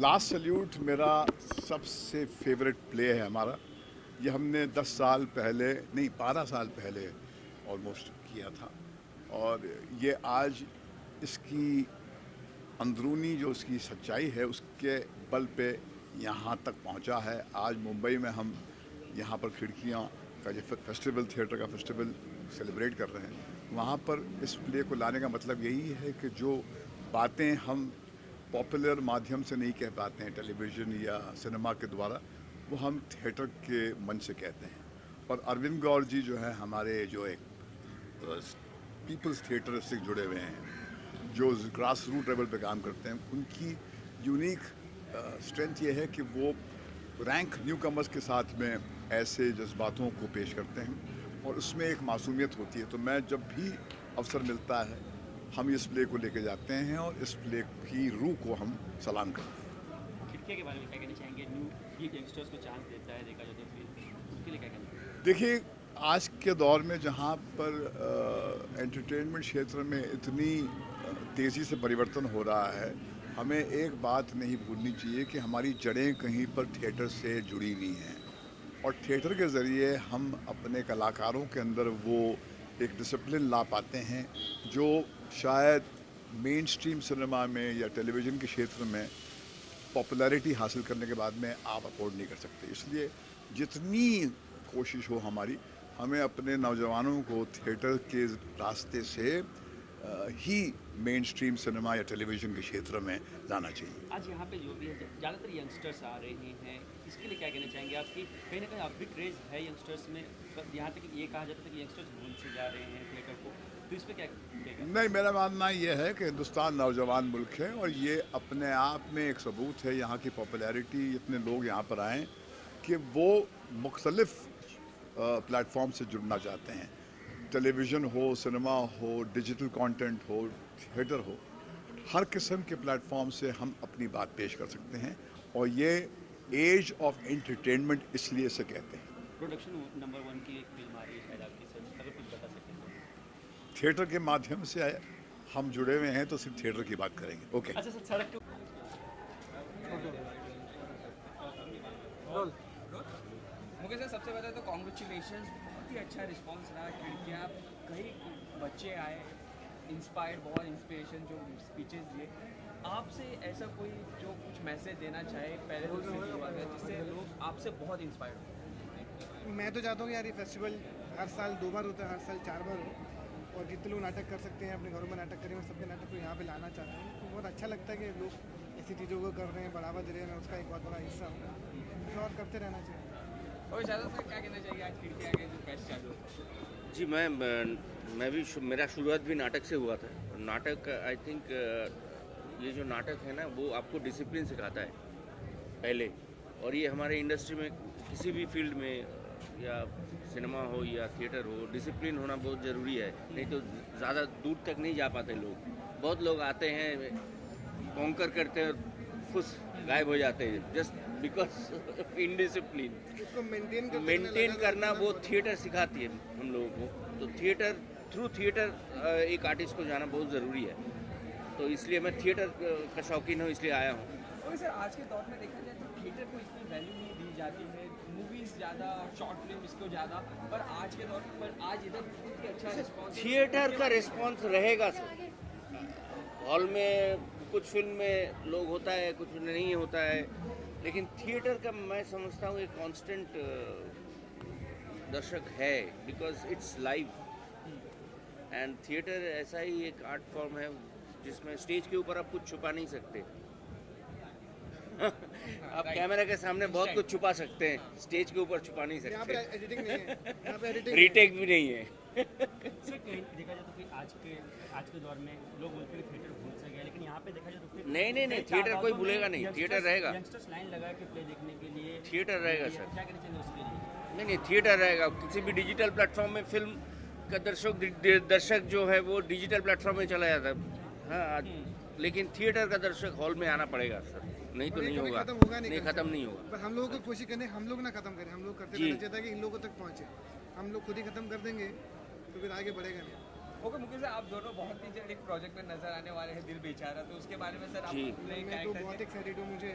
Last salute मेरा सबसे favourite play है हमारा। ये हमने 10 साल पहले, नहीं 12 साल पहले ऑलमोस्ट किया था। और ये आज इसकी अंदरूनी जो उसकी सच्चाई है, उसके बल पे यहाँ तक पहुँचा है। आज मुंबई में हम यहाँ पर खिड़कियाँ का जो फेस्टिवल थिएटर का फेस्टिवल सेलिब्रेट कर रहे हैं। वहाँ पर इस प्ले को लाने का मतलब यही है कि जो बातें हम पॉपुलर माध्यम से नहीं कह पाते हैं टेलीविज़न या सिनेमा के द्वारा, वो हम थिएटर के मन से कहते हैं। और अरविंद गौर जी जो है, हमारे जो एक पीपल्स थिएटर से जुड़े हुए हैं, जो ग्रास रूट लेवल पे काम करते हैं, उनकी यूनिक स्ट्रेंथ ये है कि वो रैंक न्यू कमर्स के साथ में ऐसे जज्बातों को पेश करते हैं। और उसमें एक मासूमियत होती है। तो मैं जब भी अवसर मिलता है हम इस प्ले को लेके जाते हैं और इस प्ले की रूह को हम सलाम करते हैं। खिड़किया के बारे में क्या कहना चाहेंगे? न्यू ये यंगस्टर्स को चांस देता है देखा जाए तो उसके लिए क्या कहना देखिए आज के दौर में जहाँ पर एंटरटेनमेंट क्षेत्र में इतनी तेज़ी से परिवर्तन हो रहा है हमें एक बात नहीं भूलनी चाहिए कि हमारी जड़ें कहीं पर थिएटर से जुड़ी हुई हैं। और थिएटर के ज़रिए हम अपने कलाकारों के अंदर वो एक डिसिप्लिन ला पाते हैं, जो शायद मेन स्ट्रीम सिनेमा में या टेलीविज़न के क्षेत्र में पॉपुलैरिटी हासिल करने के बाद में आप अफोर्ड नहीं कर सकते। इसलिए जितनी कोशिश हो हमारी, हमें अपने नौजवानों को थिएटर के रास्ते से ही मेन स्ट्रीम सिनेमा या टेलीविज़न के क्षेत्र में लाना चाहिए। आज यहाँ पे जो भी है ज़्यादातर यंगस्टर्स आ रहे हैं। इसके लिए क्या कहना चाहेंगे आपकी कहीं ना कहीं आप भी क्रेज़ है यंगस्टर्स में? यहाँ तक ये कहा जाता था कि यंगस्टर्स भूल से जा रहे हैं थिएटर को। तो इस पर क्या कहेगा नहीं मेरा मानना ये है कि हिंदुस्तान नौजवान मुल्क है और ये अपने आप में एक सबूत है यहाँ की पॉपुलैरिटी इतने लोग यहाँ पर आएँ कि वो मुख्तलफ़ प्लेटफॉर्म से जुड़ना चाहते हैं। टेलीविज़न हो सिनेमा हो डिजिटल कंटेंट हो थिएटर हो हर किस्म के प्लेटफॉर्म से हम अपनी बात पेश कर सकते हैं और ये एज ऑफ़ एंटरटेनमेंट इसलिए से कहते हैं। प्रोडक्शन नंबर वन की एक फ़िल्म आ रही है शायद आपकी सर अगर कुछ बता सकें तो थिएटर के माध्यम से हम जुड़े हुए हैं तो सिर्फ़ थिएटर की बात करेंगे। ओके अच्छा सर सड़क सर सबसे पहले तो कॉन्ग्रेचुलेशन ही अच्छा रिस्पांस रहा, खिड़कियाँ, कई बच्चे आए इंस्पायर बहुत इंस्पिरेशन जो स्पीचेस दिए। आपसे ऐसा कोई जो कुछ मैसेज देना चाहे, पहले तो है जिससे लोग आपसे बहुत इंस्पायर हो। मैं तो चाहता हूँ यार ये फेस्टिवल हर साल दो बार होता है, हर साल चार बार हो, और जितने लोग नाटक कर सकते हैं, अपने घरों में नाटक करें, मैं सबके नाटक को यहाँ पे लाना चाहता हूँ। तो बहुत अच्छा लगता है कि लोग ऐसी चीज़ों को कर रहे हैं, बढ़ावा दे रहे हैं, मैं उसका एक बहुत बड़ा हिस्सा हूँ। और करते रहना चाहिए। जो मैं मैं भी शु, मेरा शुरुआत भी नाटक से हुआ था। नाटक आई थिंक ये जो नाटक है ना वो आपको डिसिप्लिन सिखाता है पहले। और ये हमारे इंडस्ट्री में किसी भी फ़ील्ड में या सिनेमा हो या थिएटर हो डिसिप्लिन होना बहुत ज़रूरी है। नहीं तो ज़्यादा दूर तक नहीं जा पाते लोग। बहुत लोग आते हैं कॉन्कर करते हैं फुस गायब हो जाते हैं जस्ट बिकॉज़ इनडिसिप्लिन उसको मेंटेन मेंटेन करना वो थिएटर सिखाती है हम लोगों को। तो थिएटर थ्रू थिएटर एक आर्टिस्ट को जाना बहुत ज़रूरी है। तो इसलिए मैं थिएटर का शौकीन हूँ इसलिए आया हूँ। सर आज के दौर में देखा जाए तो थिएटर को इतनी वैल्यू नहीं दी जाती है। मूवीज़ ज़्यादा शॉर्ट फ़िल्म इसको ज़्यादा पर आज के दौर पर आज इधर बहुत ही अच्छा रिस्पॉन्स थिएटर का रिस्पॉन्स रहेगा सर। हॉल में कुछ फ़िल्म में लोग होता है कुछ नहीं होता है लेकिन थिएटर का मैं समझता हूँ एक कांस्टेंट दर्शक है because it's live and theatre ऐसा ही एक आर्ट फॉर्म है जिसमें स्टेज के ऊपर आप कुछ छुपा नहीं सकते। आप कैमरा के सामने बहुत कुछ छुपा सकते हैं स्टेज के ऊपर छुपा नहीं सकते। एडिटिंग नहीं है। यहाँ पे एडिटिंग रीटेक भी नहीं है। सर कहीं देखा जाए तो आज के आज के दौर में लोग बोलते हैं थिएटर भूल यहाँ पे देखा जाए तो नहीं, नहीं, नहीं, थिएटर कोई भूलेगा नहीं, थिएटर रहेगा। लाइन लगा के प्ले देखने के लिए। थिएटर रहेगा सर क्या कहना चाहिए उसके लिए? नहीं नहीं थिएटर रहेगा। किसी भी डिजिटल प्लेटफॉर्म में फ़िल्म का दर्शक दर्शक जो है वो डिजिटल प्लेटफॉर्म में चला जाता है। हाँ लेकिन थिएटर का दर्शक हॉल में आना पड़ेगा सर नहीं तो नहीं होगा। खत्म होगा नहीं खत्म नहीं होगा। पर हम लोगों को कोशिश करने हम लोग ना खत्म करें। हम लोग करते। रहना चाहिए कि इन लोगों तक पहुँचे। हम लोग खुद ही खत्म कर देंगे तो फिर आगे बढ़ेगा नहीं। ओके मुकेश सर आप दोनों बहुत ही जल्द एक प्रोजेक्ट में नज़र आने वाले हैं दिल बेचारा। तो उसके बारे में सर आप अपने मैं तो बहुत एक्साइटेड हूँ मुझे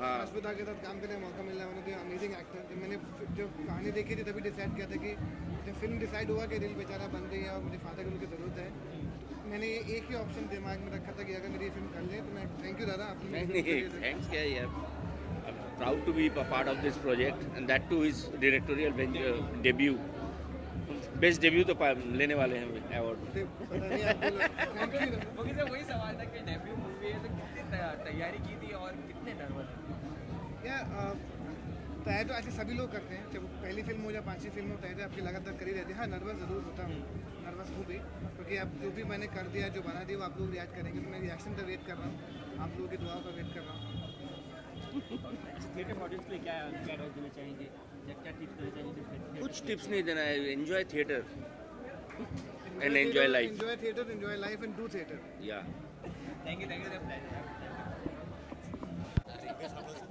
हाँ। अस्मिता के साथ काम करने का मौका मिला मैंने अमेजिंग एक्टर जब मैंने जब कहानी देखी थी तभी डिसाइड किया था कि जब फ़िल्म डिसाइड हुआ कि दिल बेचारा बन रही है और मुझे फादर की ज़रूरत है तो मैंने ये एक ही ऑप्शन दिमाग में रखा था कि अगर मेरी फ़िल्म कर ले तो मैं थैंक यू दादा आपने नहीं मेरी नहीं फ़िल्म करी है। थैंक्स क्या यार। Proud to be part of this project and that best debut तो लेने वाले हैं अवार्ड आप वही सवाल था कि डेब्यू मूवी है तो कितनी तैयारी की थी और कितने नर्वस थे? तय तो ऐसे सभी लोग करते हैं जब पहली फ़िल्म हो या पांचवी फ़िल्म हो तय तो आपकी लगातार करी रहती है। हाँ नर्वस ज़रूर होता हूँ नर्वस हूँ भी क्योंकि अब जो भी मैंने कर दिया जो बना दिया वो आप लोग रिएक्ट करेंगे। तो मैं रिएक्शन का वेट कर रहा हूँ आप लोगों की दुआओं का वेट कर रहा हूँ। कुछ टिप्स नहीं देना है enjoy theatre and enjoy life enjoy theatre enjoy life and do theatre या थैंक यू थैंक यू